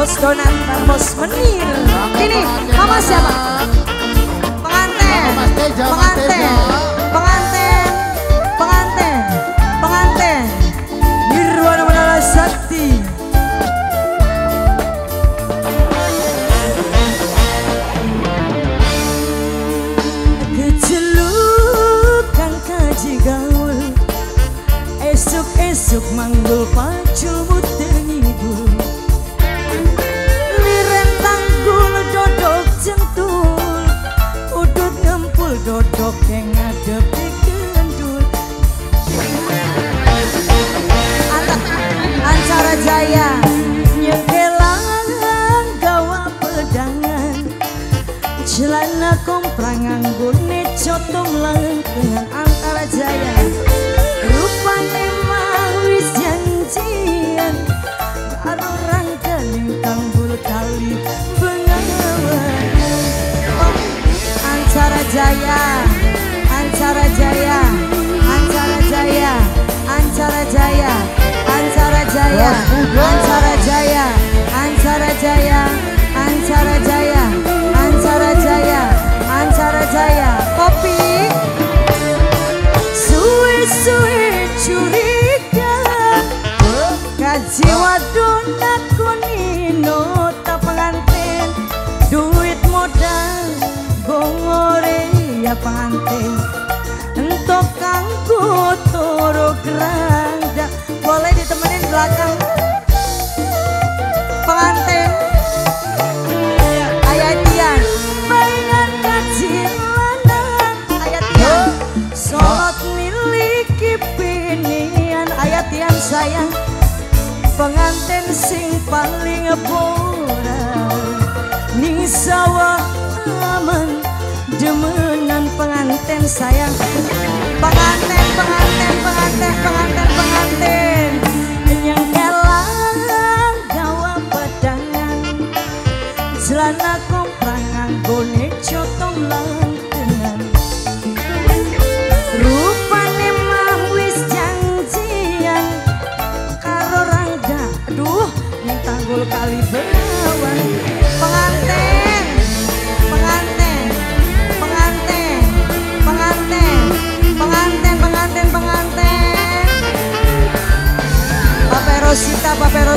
Bos donat dan Bos Menil Ini sama siapa? Penganten Penganten Penganten Penganten Penganten Nirwana Menala Sakti. Kecelukan kaji gaul. Esok-esok manggul Celana komprangan gune cotong lengkengan antara jaya. Rupane mah wis janjian Karo rangka ning tanggul kali bengawan. Oh, Antara jaya Antara jaya Antara jaya Antara jaya Antara jaya Antara jaya Pengantin sing paling boran Ning sawah aman Demenan pengantin sayang. Pengantin, pengantin, pengantin, pengantin, pengantin. Yang kelang gawa pedangan Celana komprangan gone cotong lantengan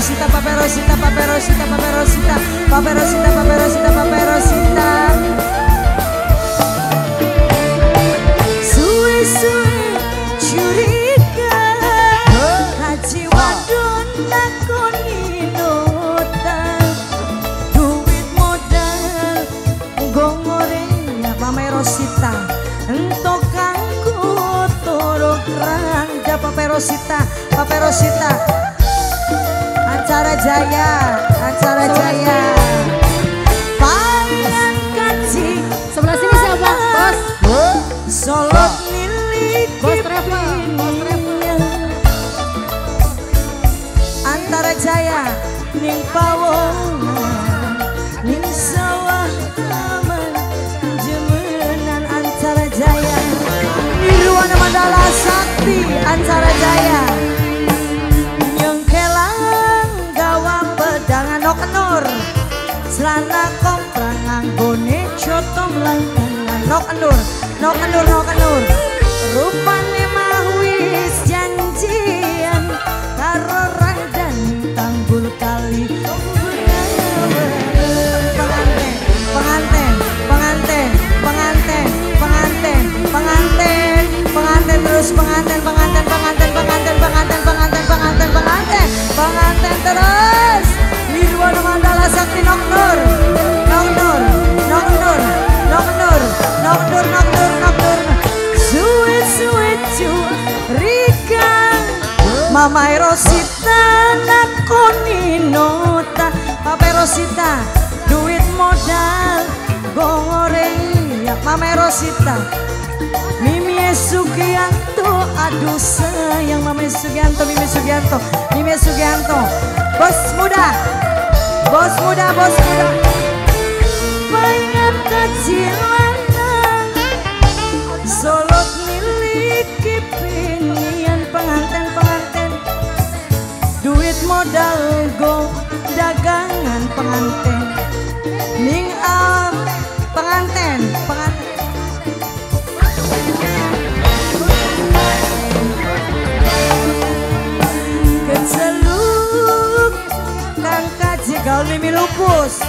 Paperosita, paperosita, paperosita, paperosita, paperosita, paperosita, paperosita, paperosita. Suwe-suwe curiga, haji wadon nakoni nota, duit modal gongore pamerosita, entok kanggo toro keranda paperosita, paperosita. Acara Jaya, acara Jaya. Pangan kaji Sebelah sini siapa? Bos. miliki Bos travel, bos travel. Antara Jaya ning pawongan ning sawah taman jemenan antara Jaya Nirwana Mandala Sakti antara Jaya Lana komplang anggone jotong langgang Nok endur, nok endur, nok endur Rupanya Mama Rosita nakoni nota. Papa Rosita duit modal goreng. Ya Mama Rosita Mimi Sugianto aduh sayang. Mama Sugianto Mimi Sugianto Mimi Sugianto. Bos muda bos muda bos muda. Bayar kecilan modal go dagangan penganten ning up penganten penganten Keceluk kang kaji mimi lupus.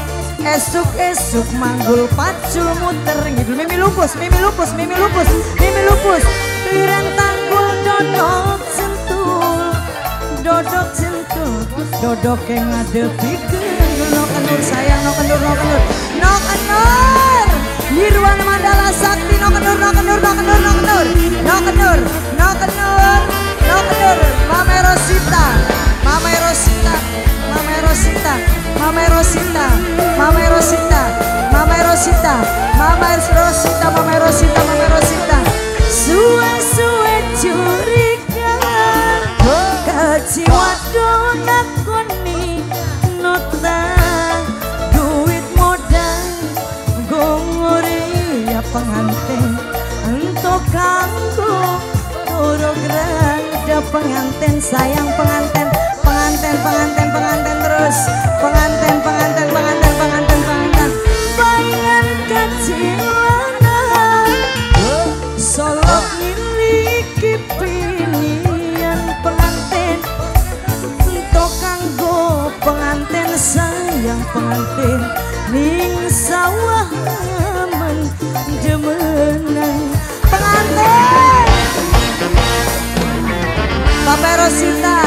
Esuk-esuk manggul pacul muter ngidul mimi lupus mimi lupus mimi lupus mimi lupus. Pirang tanggul dodol Dodok yang pikir No kenur sayang, no kenur, no kenur No kenur Nirwana Mandala Sakti no kenur, no kenur, no kenur kanggo urung reda penganten sayang penganten penganten penganten penganten terus. Penganten penganten penganten penganten penganten bayangan kecil Solo miliki pilihan penganten Untuk kanggo penganten sayang penganten Ning sawah mendemenang Mame Rosita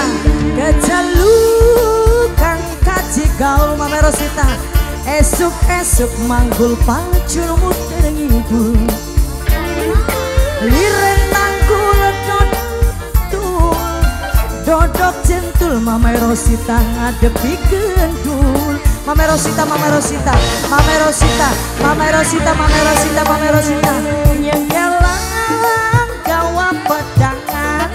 kejalukan kaji gaul Mame Rosita esuk-esuk manggul pacul muter ngidul liren tanggul dodol dodok centul Mame Rosita ngadepi gendul. Mame Rosita, Mame Rosita, Mame Rosita, Mame Rosita, Mame Rosita, Mame Rosita, nyegelang gawa pedangan.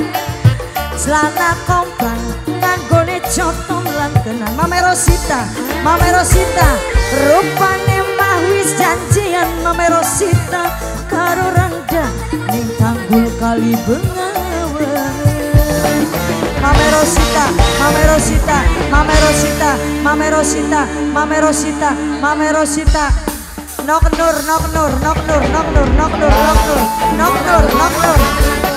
Selana kompang nganggone cotong lan tenan Mame Rosita, Mame Rosita. Rupane mah wis janjian Mame Rosita. Karo randa ning tanggul kali bengawan. Mame Rosita, Mame Rosita, Mame Rosita, Mame Rosita, Mame Rosita, Mame Rosita Knock Nur, knock Nur, knock Nur, knock Nur, knock Nur, knock Nur, knock Nur, knock Nur.